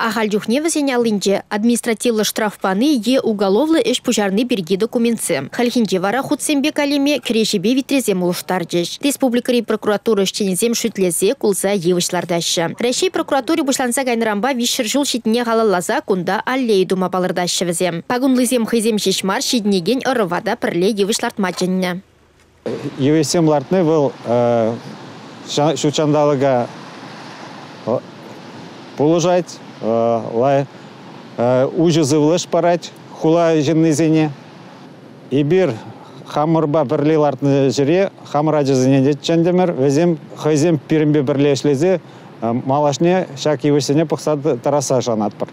Ахал жүхне візен алынже административлы штрафпаны е уголовлы эш пужарны берги документсы. Хальхинже вара худсембе калеме крешебе витрезем улыштар жеш. Республикари прокуратура шченезем шүтлезе кулса евышлардашы. Рәшей прокуратуре бұшланса гайнырамба вишір жыл шетіне қалалаза кунда аллей дума балырдашы візем. Пагунлызем хызем шешмар шеднеген ұрывада пірле евышлартмачынне. Евесем лартны был шучандалыга положать, лай уже зывлыш парать, хула жиннезене. И бир хамырба бірле лартны жире, хамыра жызыне детчендемір, везем хызем пирімбе бірле эшлезе, малашне шак евесене пықсады тараса жанатпыр.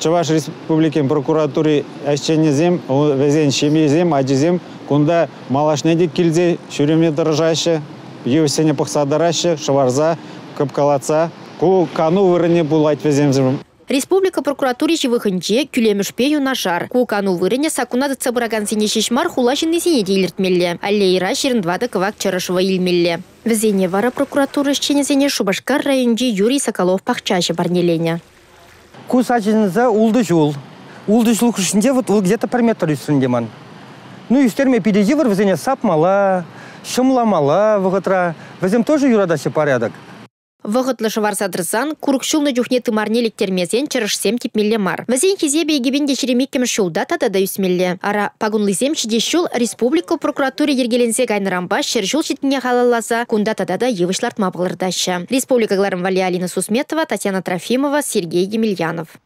Чуваш республикен прокуратуре әшченезем, везен шемезем, аджизем, кунда малашне де килзе, шүреме дыржашы, евесене пықсадарашы, шыварза, көпкалаца, ку кану вырыне булайт везем Республика прокуратуре живыхынче күлемішпе юнашар. Кукану вырыне сакунады цыбыраган сене шешмар хула жынны сене дейліртмелі. Аллейра шеріндвады кывак чарышыва илмелі. Візене вара прокуратура шченезене Шубашкар районде Юрий Соколов пахчашы барнелене. Ку сачыныза улды жул. Улды жул күшінде вот где-то бір метр үстінде ман. Ну, үстерме педедивер візене сапмала, шымламала вғытра. Візем тоже юрадасы порядок. Вғытлы шыварсадырсан, куркшулны жүхне тымарнелік термезен чырышсем типмелле мар. Візен кезебе егебен дешеремеккем шулда тадада үсмелле. Ара пагунлызем шидешул республика прокуратуре ергеленсе гайнырамба шершул шитіне халаласа кунда тадада евышлартма бұлырдашы. Республикаларым Вали Алина Сусметова, Татьяна Трофимова, Сергей Емельянов.